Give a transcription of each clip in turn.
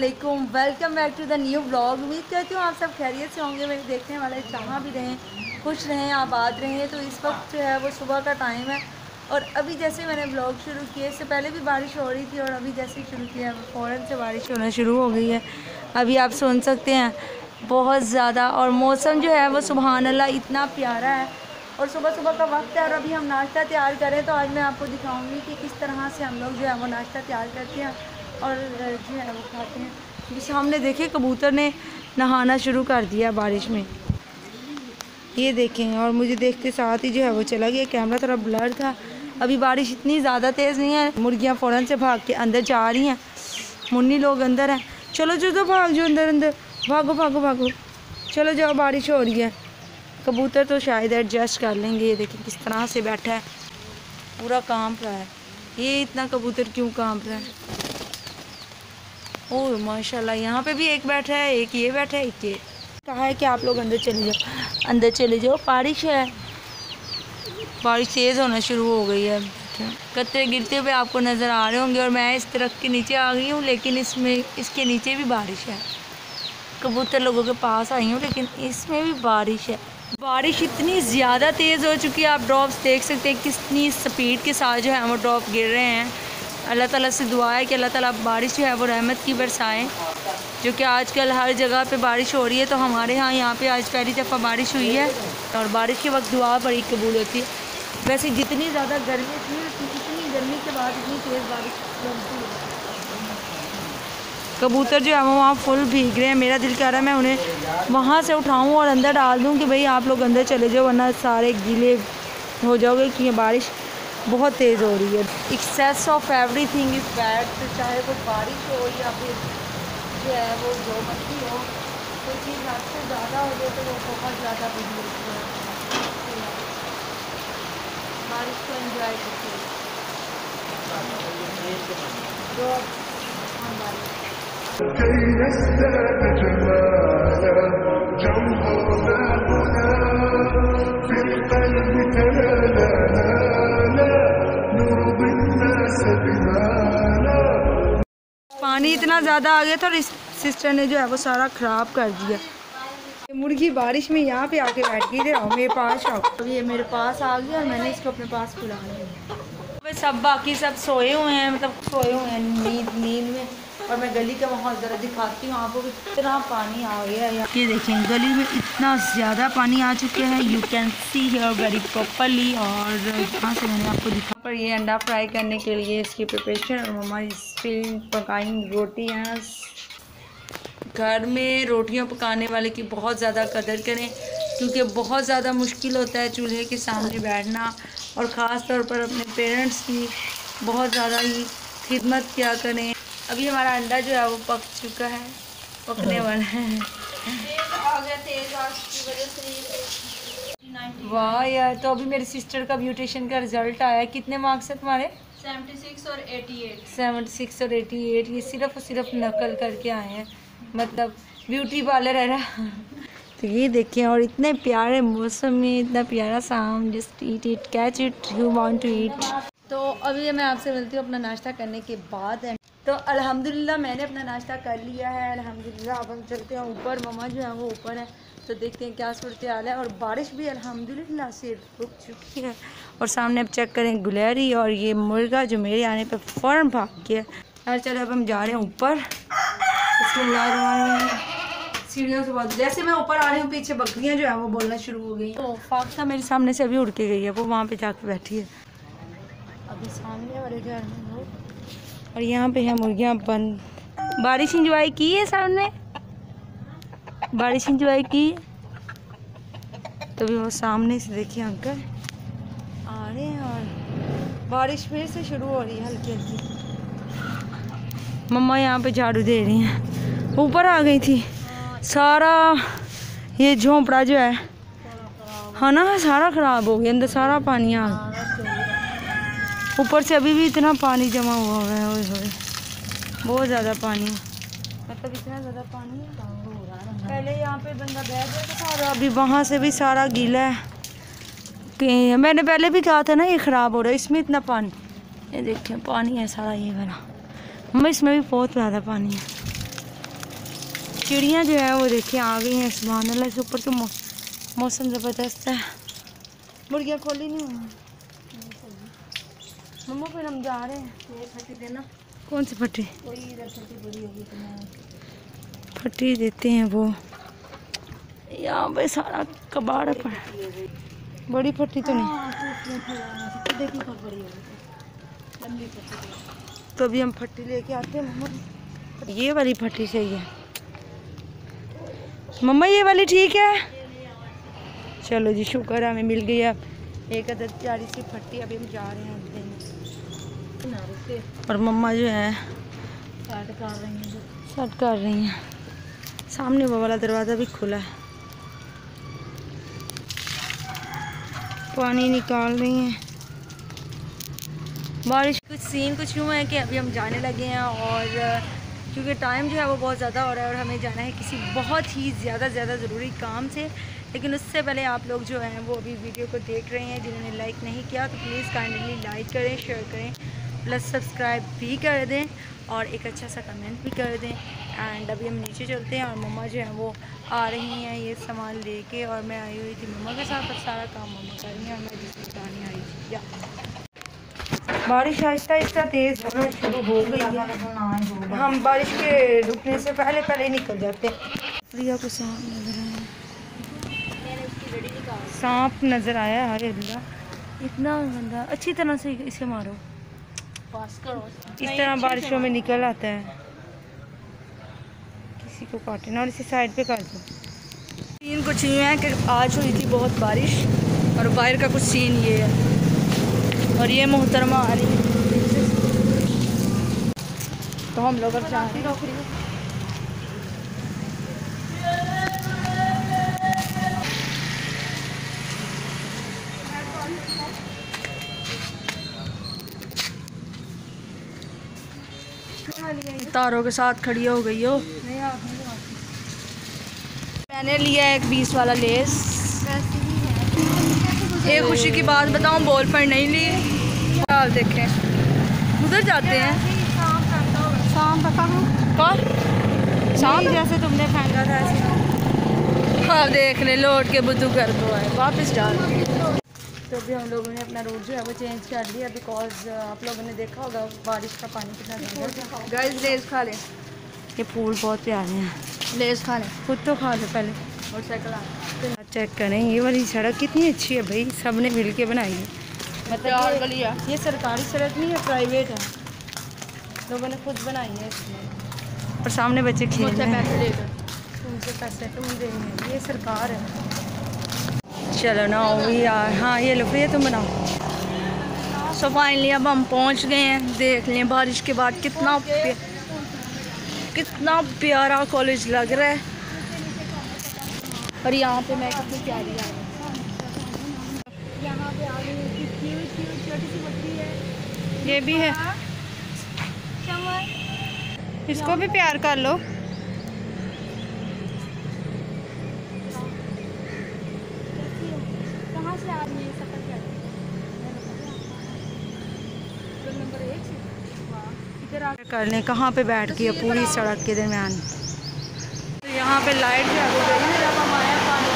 वालेकुम welcome back to the new blog उम्मीद करती हूँ आप सब खैरियत से होंगे। मेरे देखने वाले जहाँ भी रहें, खुश रहें, आबाद रहें। तो इस वक्त जो है वो सुबह का टाइम है। और अभी जैसे मैंने ब्लॉग शुरू किया इससे पहले भी बारिश हो रही थी और अभी जैसे शुरू किया है फ़ौरन से बारिश होना शुरू हो गई है। अभी आप सुन सकते हैं, बहुत ज़्यादा। और मौसम जो है वो सुबहान अल्लाह इतना प्यारा है। और सुबह सुबह का वक्त है और अभी हम नाश्ता तैयार करें। तो आज मैं आपको दिखाऊँगी कि किस तरह से हम लोग जो है वो नाश्ता तैयार करते हैं। और जो है वो खाते हैं। अभी सामने देखे कबूतर ने नहाना शुरू कर दिया बारिश में। ये देखें, और मुझे देखते साथ ही जो है, वो चला गया। कैमरा थोड़ा ब्लर था। अभी बारिश इतनी ज़्यादा तेज़ नहीं है। मुर्गियाँ फ़ौरन से भाग के अंदर जा रही हैं। मुन्नी लोग अंदर हैं। चलो, जो तो भाग, जो अंदर अंदर। भागो भागो भागो। चलो जाओ बारिश हो रही है। कबूतर तो शायद एडजस्ट कर लेंगे। ये देखें, किस तरह से बैठा है। पूरा काम रहा है। ये इतना कबूतर क्यों काम रहा है? ओह, माशाल्लाह, यहाँ पे भी एक बैठा है, एक ये बैठा है, एक ये। कहा है कि आप लोग अंदर चले जाओ, अंदर चले जाओ। बारिश है। बारिश तेज़ होना शुरू हो गई है। कतरे गिरते हुए आपको नज़र आ रहे होंगे, और मैं इस तरफ़ के नीचे आ गई हूँ, लेकिन इसमें, इसके नीचे भी बारिश है। कबूतर लोगों के पास आई हूँ, लेकिन इसमें भी बारिश है। बारिश इतनी ज़्यादा तेज़ हो चुकी है, आप ड्रॉप्स देख सकते हैं, कितनी स्पीड के साथ जो है वो ड्रॉप गिर रहे हैं। अल्लाह ताला से दुआ है कि अल्लाह ताला बारिश जो है वो रहमत की बरसाएँ। जो कि आजकल हर जगह पे बारिश हो रही है तो हमारे यहाँ यहाँ पे आज पहली दफ़ा बारिश हुई है और बारिश के वक्त दुआ बड़ी कबूल होती है। वैसे जितनी ज़्यादा गर्मी थी, इतनी गर्मी के बाद इतनी तेज़ बारिश कबूतर जो है वो वहाँ फुल भीग रहे हैं। मेरा दिल कह रहा है मैं उन्हें वहाँ से उठाऊँ और अंदर डाल दूँ कि भाई आप लोग अंदर चले जाओ, वरना सारे गीले हो जाओगे कि बारिश बहुत तेज़ हो रही है। Excess of everything is bad तो चाहे वो बारिश हो या फिर जो है वो जो मर्ज़ी हो कोई चीज़ हद से ज़्यादा हो जाए तो वो बहुत ज़्यादा बुरी होती है। बारिश को एंजॉय करते हैं। जो हाँ पानी इतना ज़्यादा आ गया था और इस सिस्टर ने जो है वो सारा ख़राब कर दिया। मुर्गी बारिश में यहाँ पे आके बैठ गई थी। आओ मेरे पास आओ। अभी ये मेरे पास आ गया और मैंने इसको अपने पास खुला लिया। सब बाकी सब सोए हुए हैं मतलब सोए हुए हैं नींद नींद में। और मैं गली का माहौल ज़रा दिखाती हूँ आपको कितना पानी आ गया है। ये देखें गली में इतना ज़्यादा पानी आ चुके हैं। You can see here very properly और यहाँ से मैंने आपको दिखा पर ये अंडा फ्राई करने के लिए इसकी प्रिपरेशन और मम्मा इस पर पकाई रोटियाँ घर में रोटियाँ पकाने वाले की बहुत ज़्यादा कदर करें क्योंकि बहुत ज़्यादा मुश्किल होता है चूल्हे के सामने बैठना और ख़ास तौर पर अपने पेरेंट्स की बहुत ज़्यादा ही खिदमत किया करें। अभी हमारा अंडा जो है वो पक चुका है पकने वाला है। वाह यार तो अभी मेरी सिस्टर का ब्यूटेशन का रिज़ल्ट आया। कितने मार्क्स है तुम्हारे? 76 और 88 सेवेंटी सिक्स और एटी एट ये सिर्फ़ और सिर्फ़ नकल करके आए हैं। मतलब ब्यूटी पार्लर है ना। तो ये देखें और इतने प्यारे मौसम में इतना प्यारा sound just eat it catch it you want to eat तो अभी मैं आपसे मिलती हूँ अपना नाश्ता करने के बाद। तो अल्हम्दुलिल्लाह मैंने अपना नाश्ता कर लिया है अल्हम्दुलिल्लाह। अब हम चलते हैं ऊपर मम्मा जो है वो ऊपर है तो देखते हैं क्या सूरत हाल है। और बारिश भी अल्हम्दुलिल्लाह से रुक चुकी है। और सामने अब चेक करें गुलेरी और ये मुर्गा जो मेरे आने पर फ़ौरन भाग गया। यार चलो अब हम जा रहे हैं ऊपर। सीढ़ियों से बहुत जैसे मैं ऊपर आ रही हूँ पीछे बकरियाँ जो है वो बोलना शुरू हो गई। तो फाख्ता मेरे सामने से अभी उड़ के गई है वो वहाँ पे जाके बैठी है। अभी सामने वाले घर में और यहाँ पे है मुर्गियाँ बंद बारिश इंजॉय की है सामने? बारिश इंजॉय की? तो भी वो सामने से देखिए अंकल। आ रहे हैं और बारिश फिर से शुरू हो रही है हल्की हल्की। मम्मा यहाँ पे झाड़ू दे रही हैं। ऊपर आ गई थी। सारा ये झोंपड़ा जो है हाँ ना, सारा ख़राब हो गया, अंदर सारा पानी आ गया। ऊपर से अभी भी इतना पानी जमा हुआ हुआ है ओए होए। बहुत ज़्यादा पानी। मतलब इतना ज़्यादा पानी है पहले यहाँ पे बंदा बैठ जाता था और अभी वहाँ से भी सारा गीला है। मैंने पहले भी कहा था ना ये ख़राब हो रहा है इसमें इतना पानी। ये देखिए पानी है सारा ये भरा मम्मा इसमें भी बहुत ज़्यादा पानी है। चिड़ियाँ जो है वो देखिए आ गई हैं सुबह अल्लाह से ऊपर तो मौ, मौसम ज़बरदस्त है। मुर्गियाँ खोली नहीं हुई मम्मा फिर हम जा रहे हैं। देना कौन सी फटी? कोई फटी बड़ी होगी तो फटी देते हैं वो। यहाँ पे सारा कबाड़ पर। बड़ी फटी तो नहीं। हाँ तो फटी तो अभी हम फट्टी लेके आते हैं मम्मा ये वाली फट्टी चाहिए। मम्मा ये वाली ठीक है? चलो जी शुक्र है हमें मिल गई अब एक अदर प्यारी सी फट्टी अभी हम जा रहे हैं। और मम्मा जो है काट कर रही हैं। शर्ट कर रही हैं सामने वो वाला दरवाज़ा भी खुला है। पानी निकाल रही हैं। बारिश कुछ सीन कुछ यूँ है कि अभी हम जाने लगे हैं और क्योंकि टाइम जो है वो बहुत ज़्यादा हो रहा है और हमें जाना है किसी बहुत ही ज़्यादा ज़्यादा ज़रूरी काम से। लेकिन उससे पहले आप लोग जो हैं वो अभी वीडियो को देख रहे हैं। जिन्होंने लाइक नहीं किया तो प्लीज़ काइंडली लाइक करें शेयर करें। प्लस सब्सक्राइब भी कर दें और एक अच्छा सा कमेंट भी कर दें। एंड अभी हम नीचे चलते हैं और मम्मा जो है वो आ रही हैं ये सामान लेके और मैं आई हुई थी मम्मा के साथ और सारा काम मम्मा कर रही हैं और मैं जिसमें आई थी। या। बारिश आहिस्ता आहिस्ता तेज़ होना शुरू हो गई है। हम बारिश के रुकने से पहले पहले निकल जाते हैं। प्रिया को सांप नज़र आया। सांप नज़र आया अरे अल्लाह। इतना गंदा अच्छी तरह से इसे मारो। इस तरह बारिशों में निकल आता है। किसी को काटे ना और इसे साइड पे काट दो। सीन कुछ यूँ है कि आज हुई थी बहुत बारिश और बाहर का कुछ सीन ये है। और ये मोहतरमा आ रही है तो हम लोग अब रहे हैं। तारों के साथ खड़ी हो गई हो। मैंने लिया एक बीस वाला लेस। एक खुशी की बात बताऊँ बॉल पर नहीं ली आप देखें। उधर जाते हैं। शाम पता कौन? शाम? जैसे तुमने फेंका था ऐसे। हाँ देख ले लौट के बुद्धू कर दो है वापस डाल तो अभी हम लोगों ने अपना रूट जो है वो चेंज कर लिया बिकॉज़ आप लोगों ने देखा होगा बारिश का पानी कितना गर्ल्स लेस खा ले। ये फूल बहुत प्यारे हैं। लेस खा ले। खुद तो खा लो पहले। मोटरसाइकिल आ। चेक करें ये वाली सड़क कितनी अच्छी है भाई सबने मिल के बनाई है। मतलब ये, ये सरकारी सड़क नहीं है प्राइवेट है। लोगों ने खुद बनाई है इसमें। और सामने बच्चे खेल रहे हैं। पैसे तुम देंगे। ये सरकार है। चलो ना भी यार हाँ ये लो प्रिया तुम बनाओ। सो फाइनली अब हम पहुँच गए हैं देख लें बारिश के बाद कितना प्या- कितना प्यारा कॉलेज लग रहा है। और यहाँ पे मैं कितनी प्यारी आ रही यहाँ पे आ गई क्यूट क्यूट छोटी सी बकरी है। ये भी है। इसको भी प्यार कर लो। सफ़र कर इधर आकर लें कहाँ पे बैठ के पूरी सड़क के दरमियान? तो यहाँ पे लाइट गई हम पानी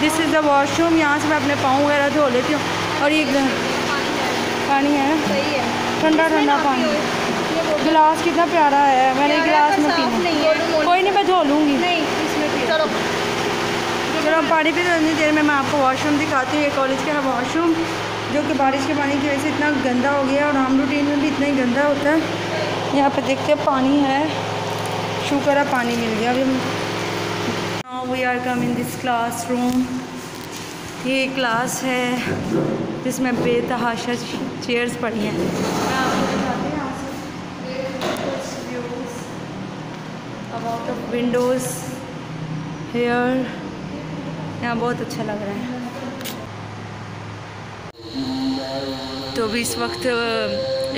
दिस इज़ द वॉशरूम यहाँ से मैं अपने पाँव वगैरह धो लेती हूँ। और ये पानी है ना? सही है। ठंडा ठंडा पानी। गिलास कितना प्यारा है। मैंने गिलास में पीना कोई नहीं मैं धो लूँगी। नहीं इसमें चलो हम पानी पीते उतनी देर में, मैं आपको वॉशरूम दिखाती हूँ। ये कॉलेज का वॉशरूम जो कि बारिश के पानी की वजह से इतना गंदा हो गया और आम रूटीन में भी इतना ही गंदा होता है। यहाँ पर देखते हैं, पानी है। शुक्र है पानी मिल गया। अभी we are come in this classroom ये क्लास है, जिसमें बेतहाशा चेयर्स पड़ी हैं। विंडोज़ हेयर यहाँ बहुत अच्छा लग रहा है। तो अभी इस वक्त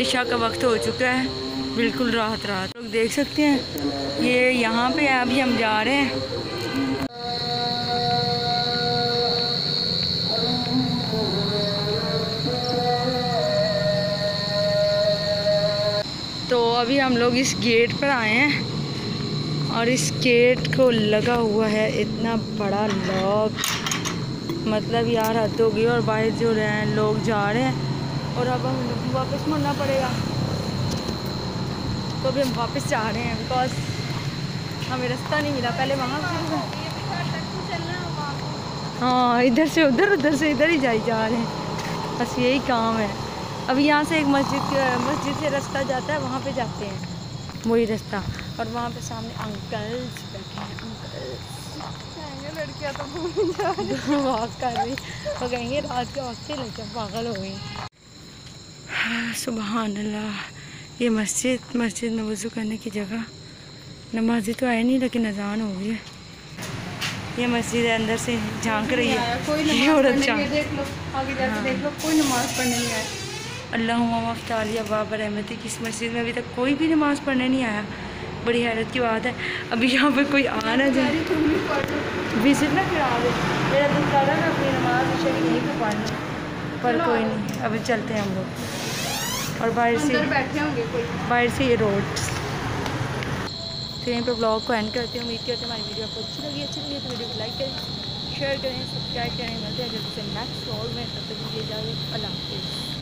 इशा का वक्त हो चुका है। बिल्कुल राहत राहत लोग देख सकते हैं, ये यहाँ पे है अभी हम जा रहे हैं। तो अभी हम लोग इस गेट पर आए हैं। और इस गेट को लगा हुआ है इतना बड़ा लॉक। मतलब यार हद हो गई और बाहर जो रहे हैं लोग जा रहे हैं। और अब हम वापस मुड़ना पड़ेगा। तो अभी हम वापस जा रहे हैं बिकॉज़ हमें रास्ता नहीं मिला। पहले वहाँ हाँ इधर से उधर उधर से इधर ही जाई जा रहे हैं। बस यही काम है। अभी यहाँ से एक मस्जिद मस्जिद से रास्ता जाता है वहाँ पे जाते हैं। वही रास्ता। और वहाँ पे सामने अंकल्स बैठे हैं अंकल्स। लड़कियाँ तो वॉक कर रही वो कहेंगे रात के वक्त से लड़कियाँ पागल हो गई। सुबह अल्लाह ये मस्जिद मस्जिद में वज़ू करने की जगह। नमाजी तो है नहीं लेकिन अजान हो गई है। ये मस्जिद है अंदर से झाँक रही है। कोई औरत झाँक देख लो आगे जाके देख लो कोई नमाज़ पढ़ने नहीं आया। अल्लाह मफ्तालिया बाबर रहमती की इस मस्जिद में अभी तक कोई भी नमाज़ पढ़ने नहीं आया। बड़ी हैरत की बात है। अभी यहाँ पर कोई आ ना जाए। विज़िट ना करा दे। मेरा दिल कर रहा है मैं अपनी नमाज़ शरीफ यहीं पे पढ़ लूँ पर कोई नहीं अभी चलते हैं हम लोग। और बाहर से बैठे होंगे कोई। बाहर से ये रोड तो यहीं पर ब्लॉग को एंड करते हैं। उम्मीद करते हैं हमारी वीडियो आपको अच्छी लगी अच्छी लगी तो वीडियो को लाइक करें शेयर करें सब्सक्राइब करें। मिलते हैं जल्दी से नेक्स्ट व्लॉग में। तब तक लिए इजाज़त। अल्लाह हाफिज़।